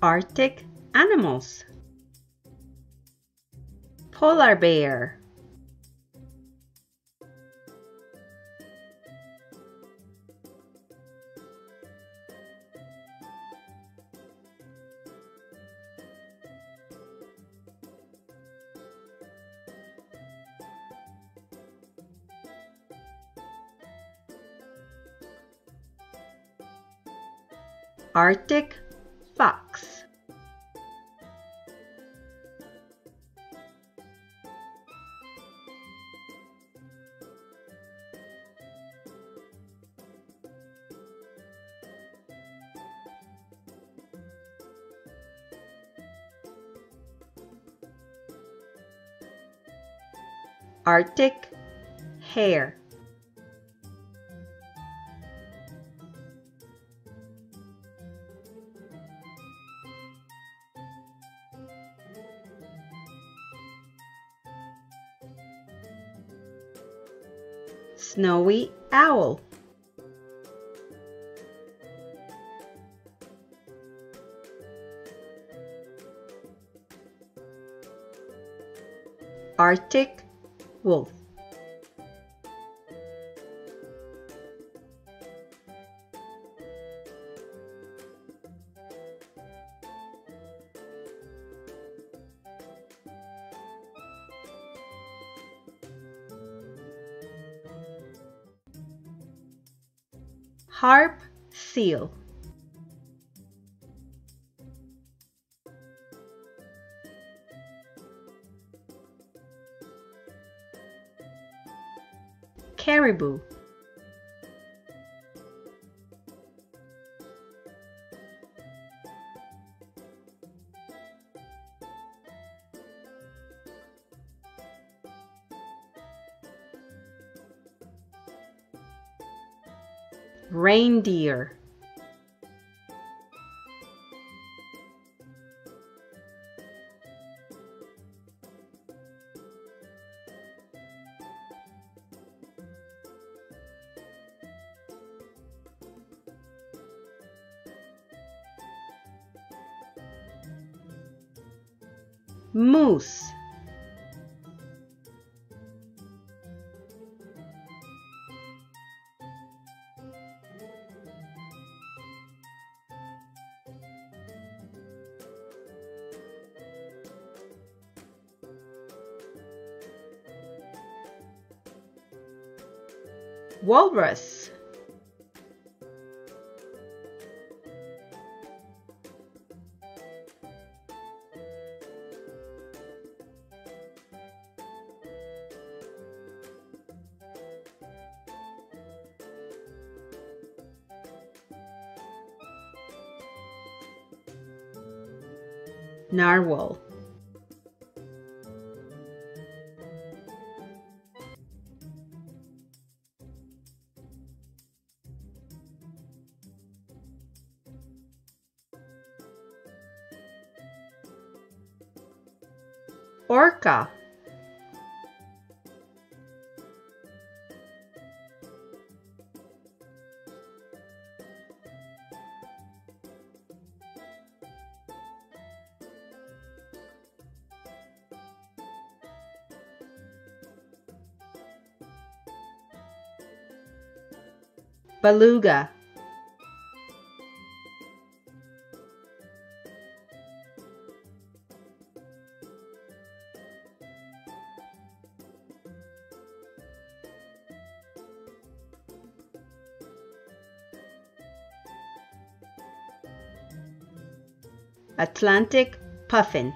Arctic animals. Polar bear. Arctic fox. Arctic hare. Snowy owl. Arctic wolf. Harp seal. Caribou. Reindeer. Moose. Walrus. Narwhal. Orca. Beluga. Atlantic puffin.